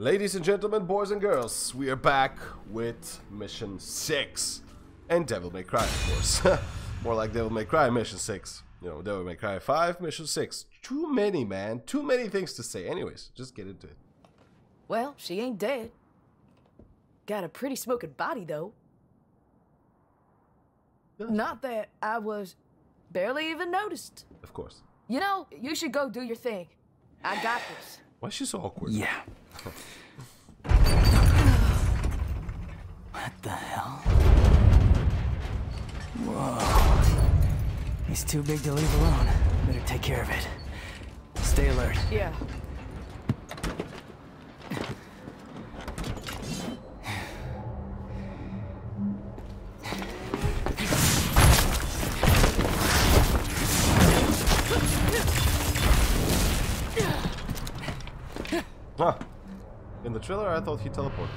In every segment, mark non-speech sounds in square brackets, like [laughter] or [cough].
Ladies and gentlemen, boys and girls, we are back with Mission 6. And Devil May Cry, of course. [laughs] More like Devil May Cry Mission 6. You know, Devil May Cry 5, Mission 6. Too many, man. Too many things to say. Anyways, just get into it. Well, she ain't dead. Got a pretty smoking body, though. Yeah. Not that I was barely even noticed. Of course. You know, you should go do your thing. I got this. Why is she so awkward? Yeah. what the hell? Whoa. He's too big to leave alone. Better take care of it. Stay alert. Yeah. Huh. In the trailer, I thought he teleported.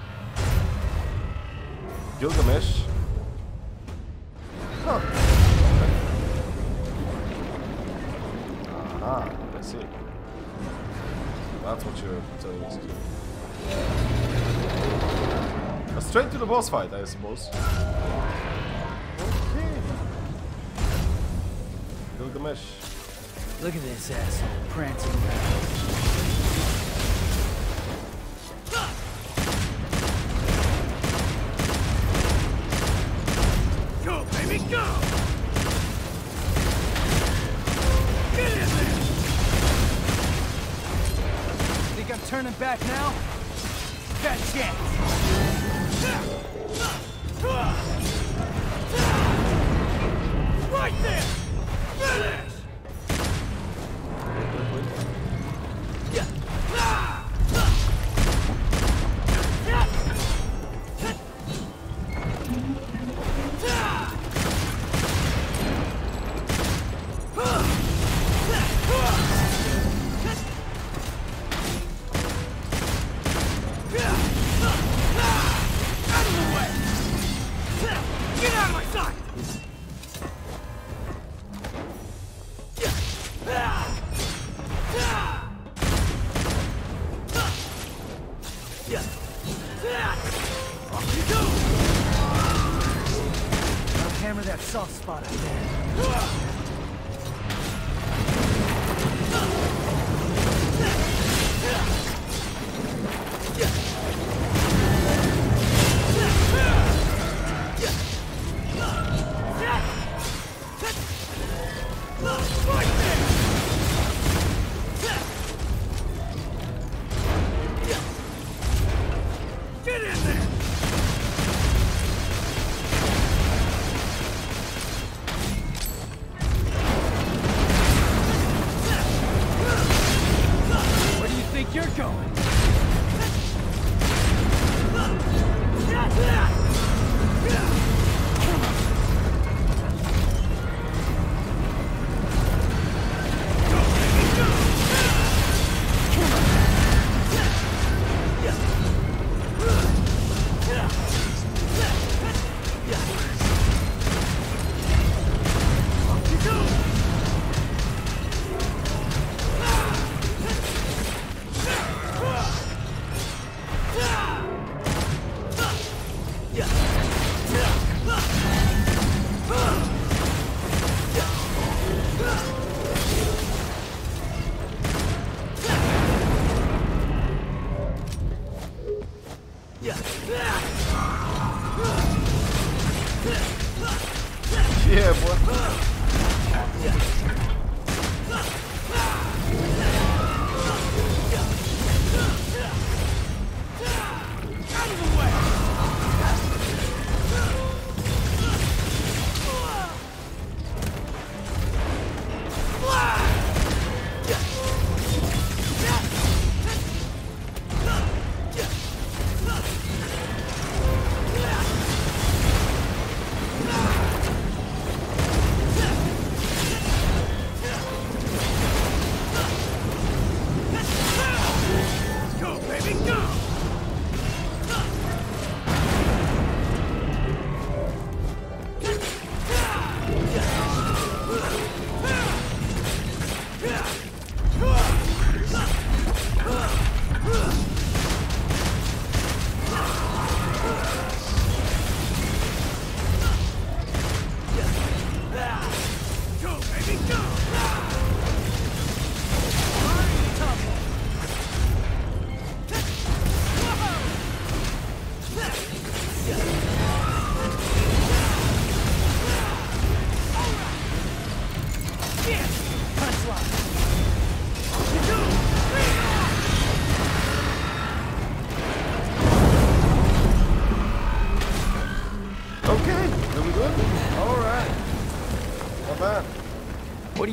Gilgamesh. Huh. Aha, I see. That's what you're telling us to do. Uh, Straight to the boss fight, I suppose. Okay. Gilgamesh. Look at this asshole prancing around. There! Finish!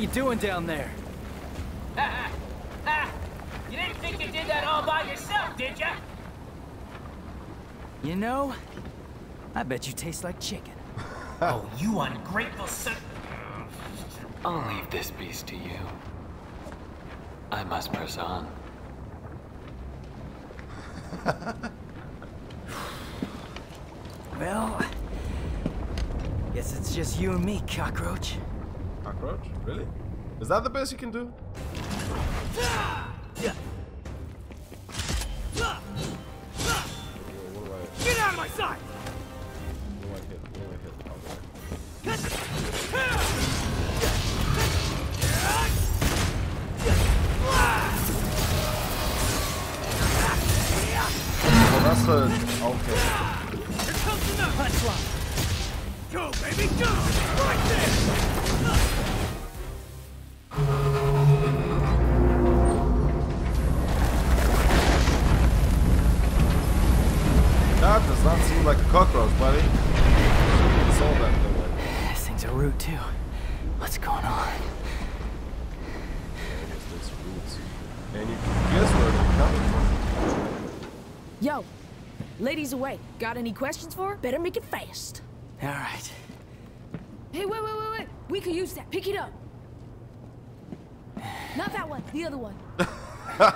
You doing down there? Ha [laughs] ha! You didn't think you did that all by yourself, did ya? You know, I bet you taste like chicken. [laughs] oh, you ungrateful son. I'll leave this beast to you. I must press on. Well, guess it's just you and me, cockroach. Cockroach? Really? Is that the best you can do? What do I, Get out of my sight! what do I hit? What do I hit? Okay. That's. Okay. Here comes the punchline! Go, baby, go! Right there! Ladies away. Got any questions for her? Better make it fast. All right. Hey, wait, wait, wait, wait. We could use that. Pick it up. Not that one. The other one. [laughs]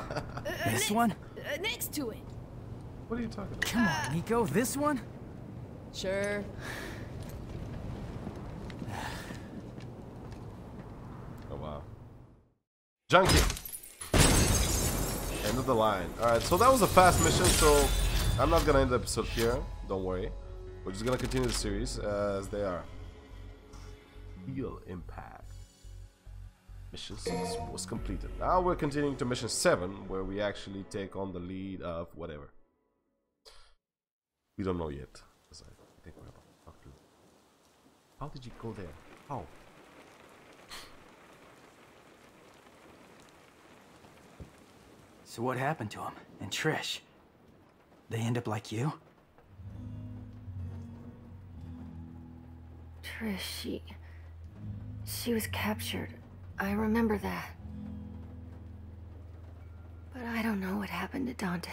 This one? Uh, next to it. What are you talking about? Come on, Nico. This one? Sure. Oh wow. Junkie. End of the line. Alright, so that was a fast mission, so I'm not gonna end the episode here. Don't worry. We're just gonna continue the series as they are. Real impact. Mission 6 was completed. Now we're continuing to mission 7, where we actually take on the lead of whatever. We don't know yet. I think we're about to How did you go there? How? So what happened to him? And Trish? They end up like you? Trish, she. She was captured. I remember that. But I don't know what happened to Dante.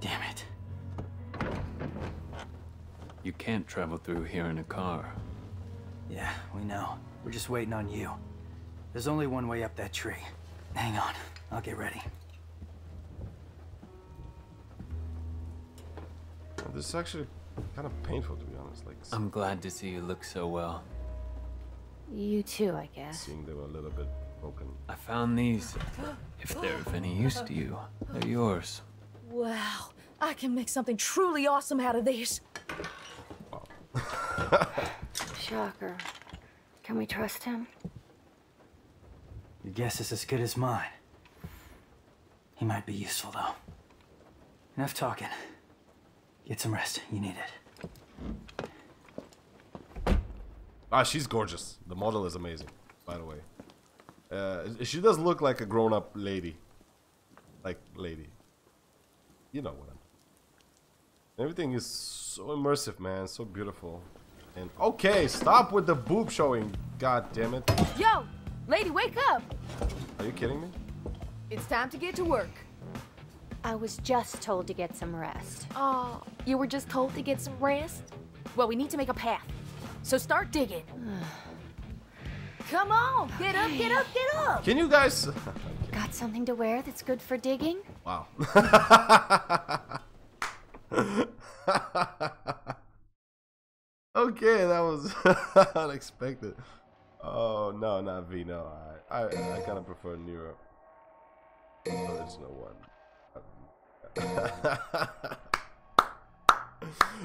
Damn it. You can't travel through here in a car. Yeah, we know. We're just waiting on you. There's only one way up that tree. Hang on. I'll get ready. This is actually kind of painful to be honest. Like I'm glad to see you look so well. You too, I guess. seeing they were a little bit broken. I found these. If they're of any use to you, they're yours. Wow. I can make something truly awesome out of this. [laughs] Shocker. Can we trust him? Your guess is as good as mine. He might be useful, though. Enough talking. Get some rest. You need it. Ah, she's gorgeous. The model is amazing, by the way. Uh, she does look like a grown-up lady. Like lady. You know what I mean. Everything is so immersive, man. So beautiful. And okay, stop with the boob showing. God damn it. Yo, lady, wake up. Are you kidding me? It's time to get to work. I was just told to get some rest. Oh, you were just told to get some rest? Well, we need to make a path. So start digging. [sighs] Come on, get up, get up, get up. Can you guys? [laughs] Got something to wear that's good for digging? wow. [laughs] okay, that was [laughs] unexpected. Oh no, not V. No, I I, I kind of prefer Nero. Original one. [laughs]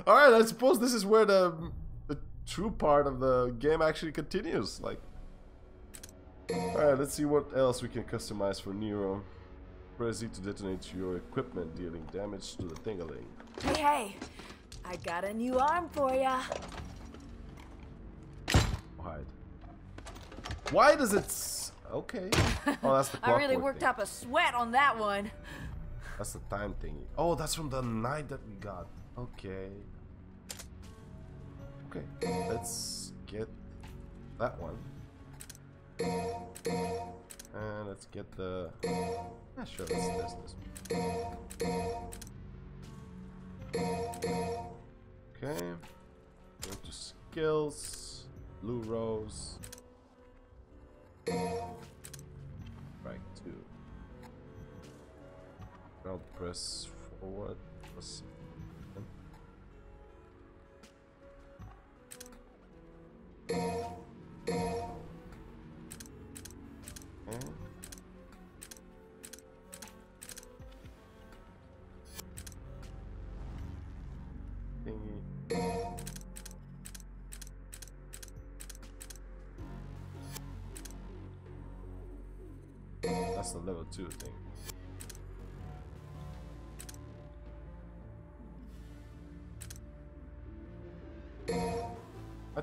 All right, I suppose this is where the the true part of the game actually continues. Like, all right, let's see what else we can customize for Nero. Press Z to detonate your equipment, dealing damage to the Thingaling. Hey, hey, I got a new arm for ya. Hide. Why does it? S okay. Oh, that's the [laughs] I really worked thing. up a sweat on that one. That's the time thingy. Oh, that's from the night that we got. Okay. Okay, let's get that one. And let's get the. Yeah, sure. Let's test this. Okay. Go to skills. Blue rose. I'll press forward. Press. That's the level two thing.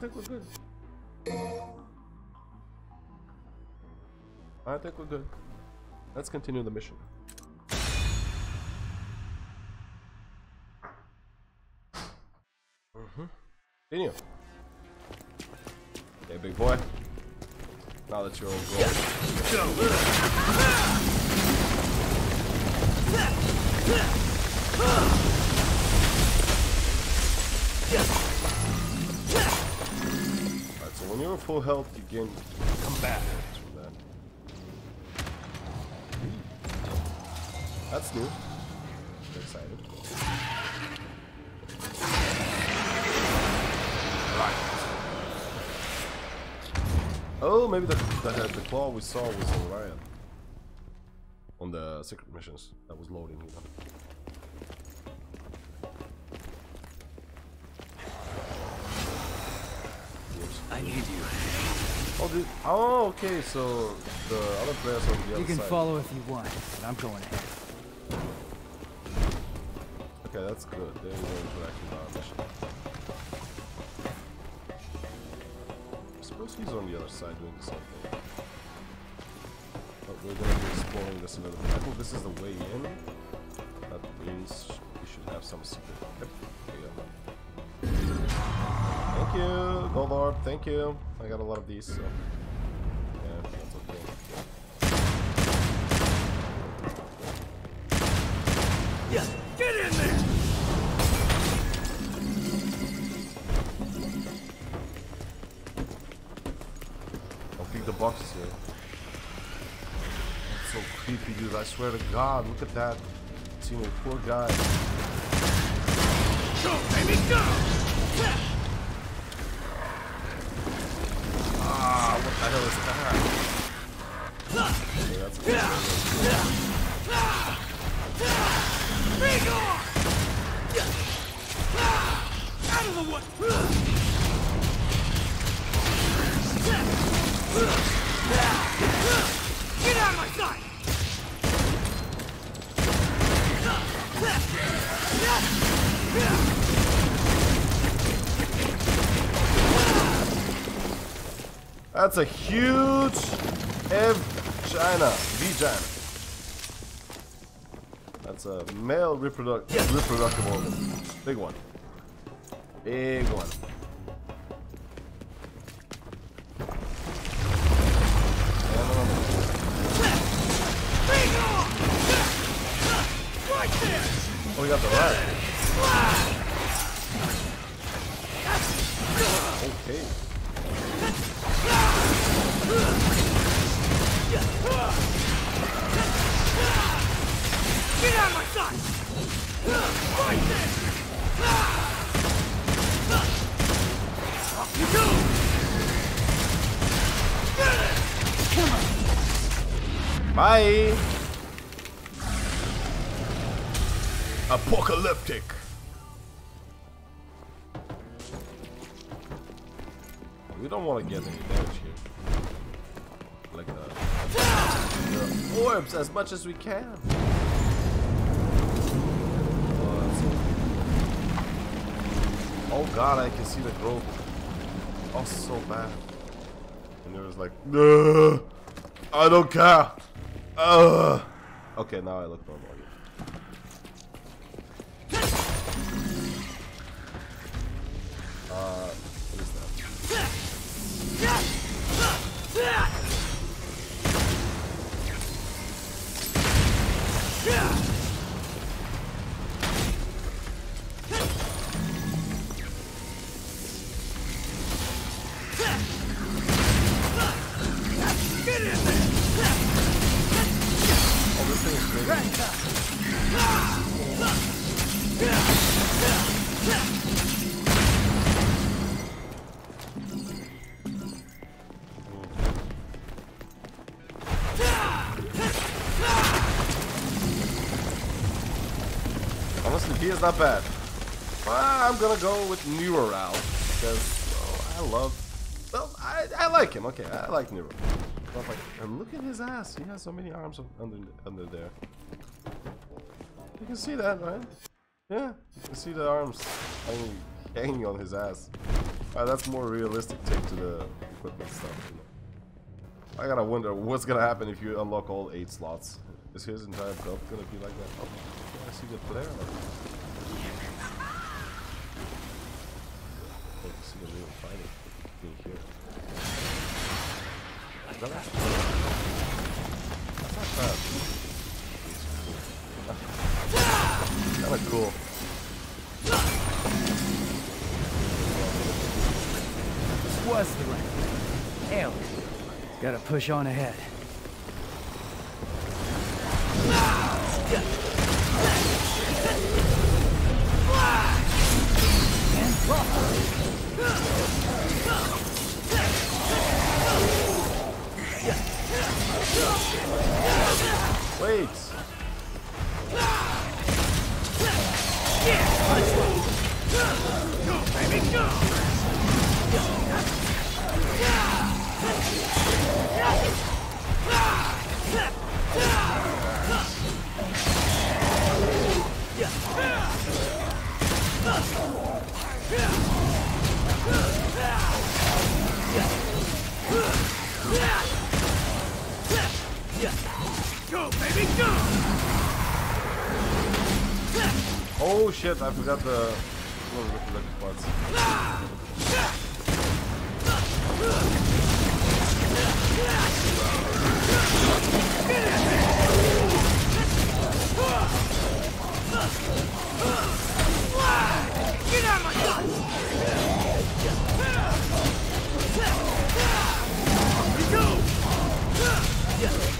Think we're good. I think we're good. Let's continue the mission. Mm-hmm. Continue. Hey, big boy. Now that you're all full health, you gain combat from that. That's new. I'm excited. Right. Oh, maybe the, the, the claw we saw was Orion. On the secret missions that was loading. You know. I need you. Oh, dude. Oh, okay. So the other players on the other You can side. follow if you want, but I'm going ahead. Okay, that's good. There is no interaction on our. I suppose he's on the other side doing the same thing. But we're gonna be exploring this a little bit. I think this is the way in. That means we should have some secret. Thank you, Gold Orb. Thank you. I got a lot of these, so. Yeah, that's okay. Yeah, get in there! Don't kick the boxes here. That's so creepy, dude. I swear to God, look at that. A poor guy. Go, baby, go! Ah, what the hell is that? Huge China. Vagina. That's a male reproduct reproductive organ. Big one. Big one. Right! Oh, we got the rat. We don't want to get any damage here. Like uh, the orbs as much as we can. Oh, Oh god, I can see the growth. Oh, so bad. And it was like, I don't care. Okay, now I look normal is not bad. I'm gonna go with Nero because well, I love. Well, I, I like him. Okay, I like Nero. But like, and look at his ass. He has so many arms under under there. You can see that, right? Yeah, you can see the arms hanging, hanging on his ass. Uh, that's more realistic take to the equipment stuff. You know? I gotta wonder what's gonna happen if you unlock all eight slots. Is his entire build gonna be like that? Oh, I see the player. I can see the real fighting being here. Is that that? That's not bad. Kinda cool. This was the right. Hell. Gotta push on ahead. Wait! Go, baby, go! Oh shit, I forgot the of the parts. Get out of my sight!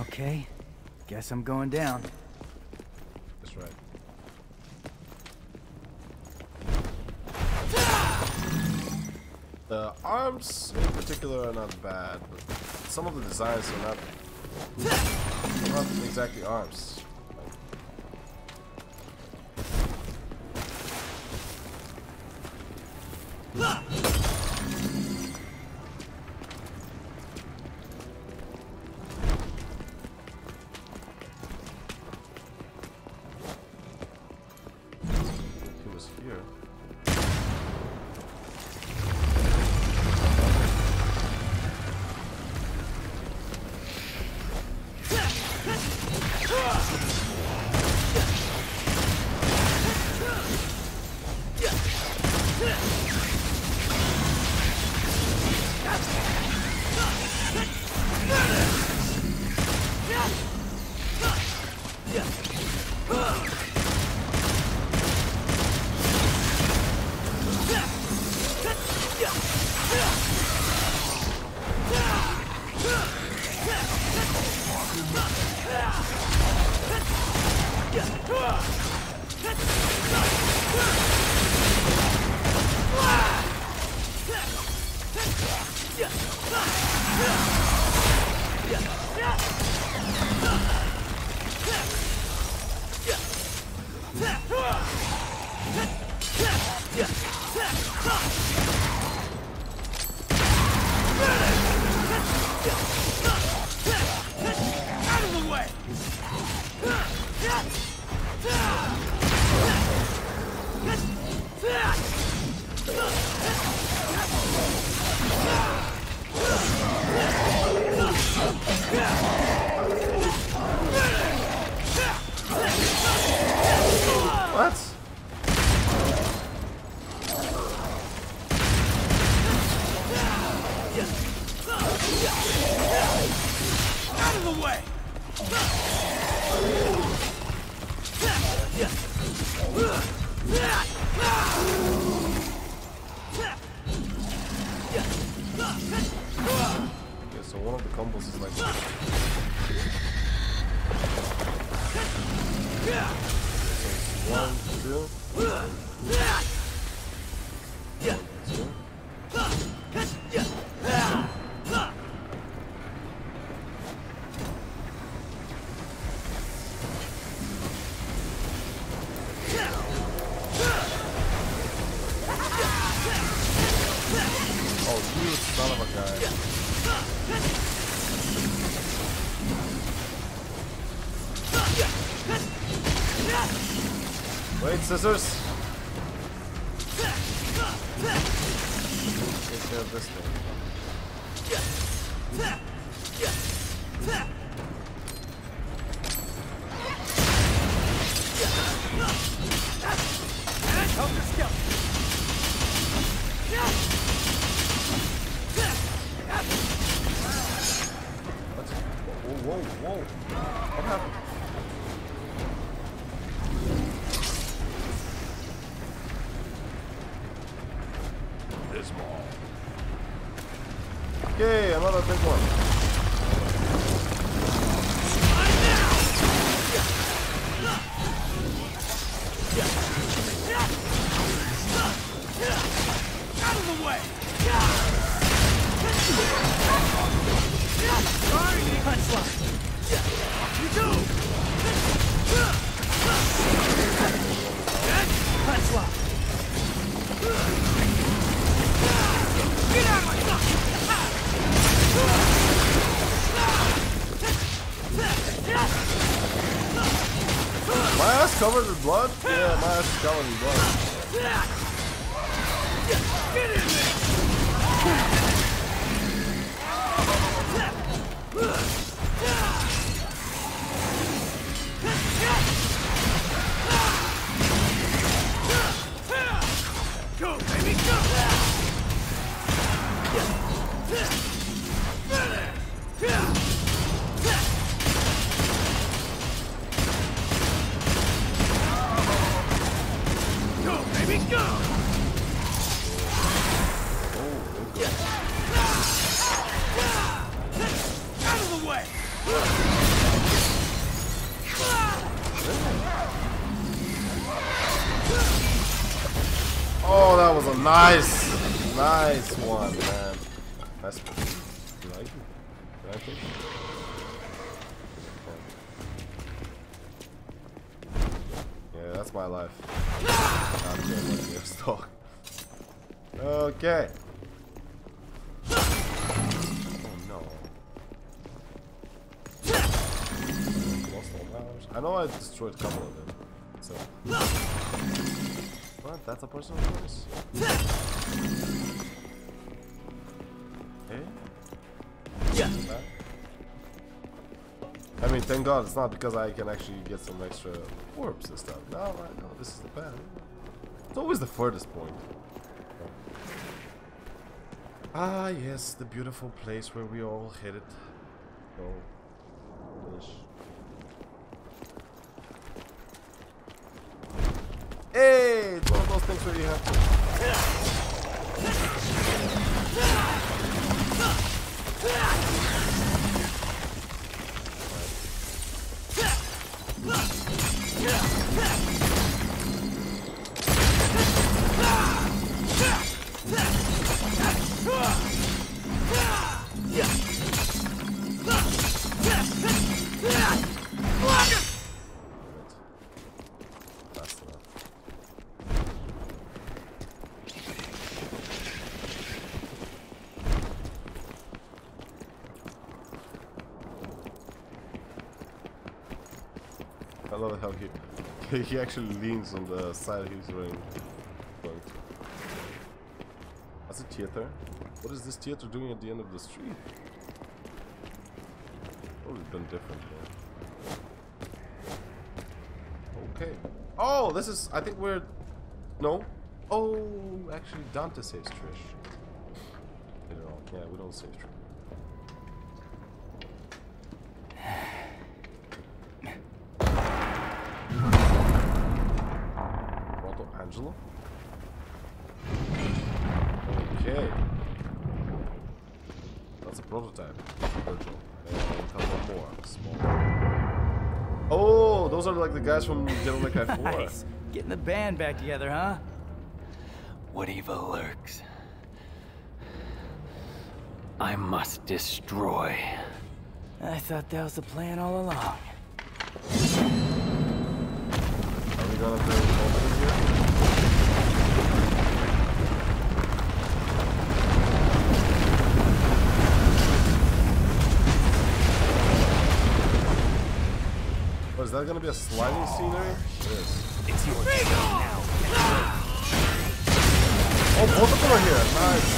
Okay. Guess I'm going down. That's right. The arms in particular are not bad, but some of the designs are not, not exactly arms. He scissors. This ball. Okay, another big one. Out of the way! Sorry, punchline! You do! Punchline! Covered in blood? Yeah, my ass is covered in blood. Go, powers. I know I destroyed a couple of them. So. What? That's a personal choice? Eh? Yeah. I mean, thank God it's not because I can actually get some extra orbs and stuff. No, I know this is the path. It's always the furthest point. Ah, yes, the beautiful place where we all hit it. Oh, ish. Hey, it's one of those things where you have to. He he actually leans on the side he's running. going to. That's a theater. What is this theater doing at the end of the street? Probably done different here. Okay. Oh, this is. I think we're. No. Oh, actually, Dante saves Trish. Yeah, we don't save Trish. That's a prototype. Vergil. And a couple more. Small. Oh, those are like the guys from Devil May Cry 4. Nice. Getting the band back together, huh? What evil lurks? I must destroy. I thought that was the plan all along. Are we gonna do that gonna be a sliding scenery? It is. It's your turn now. Oh, both of them are here. Nice.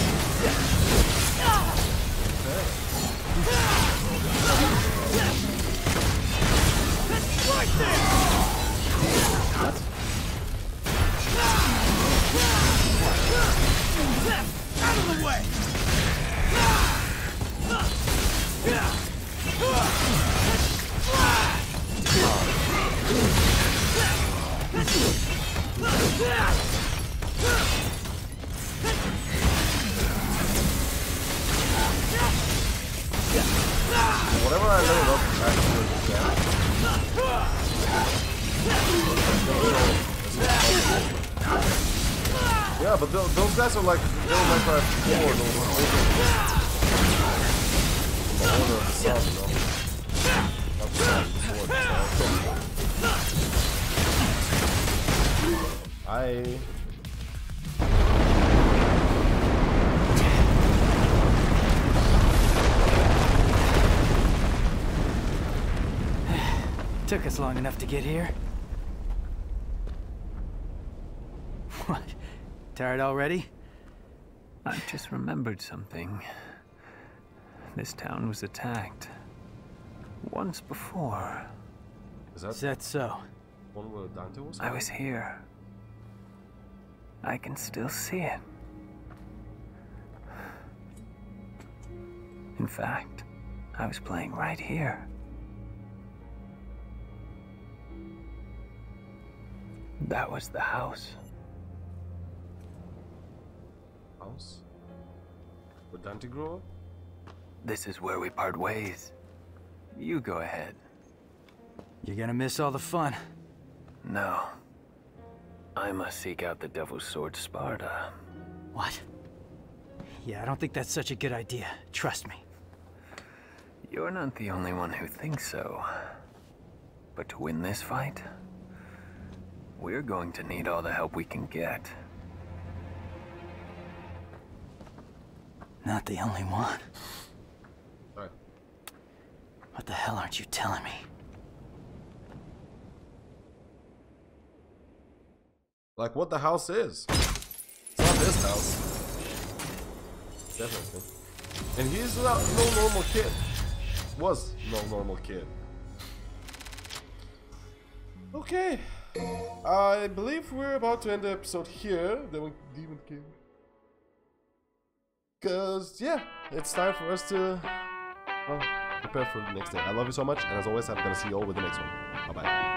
Right there! The order of the sub, you know? Not the sub, the sword, so. I... Took us long enough to get here. [laughs] What? Tired already? I just remembered something. This town was attacked. Once before. Is that Is that so? one where Dante was? I was here. I can still see it. In fact, I was playing right here. That was the house. House? Where Dante grew up? This is where we part ways. You go ahead. You're gonna miss all the fun. No. I must seek out the Devil's Sword Sparta. What? Yeah, I don't think that's such a good idea. Trust me. You're not the only one who thinks so. But to win this fight, we're going to need all the help we can get. Not the only one. Alright. What the hell aren't you telling me? Like what the house is. It's not this house. Definitely. And he's not no normal kid. Was no normal kid. Okay. I believe we're about to end the episode here. Demon King. Because, yeah, it's time for us to well, prepare for the next day. I love you so much, and as always, I'm going to see you all with the next one. Bye-bye.